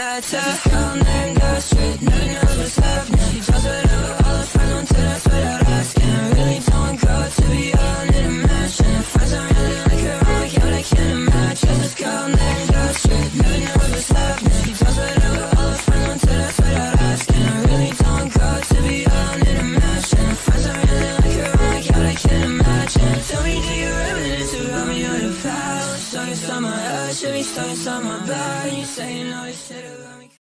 matter. your summer, I should be starting summer, but you say no, you said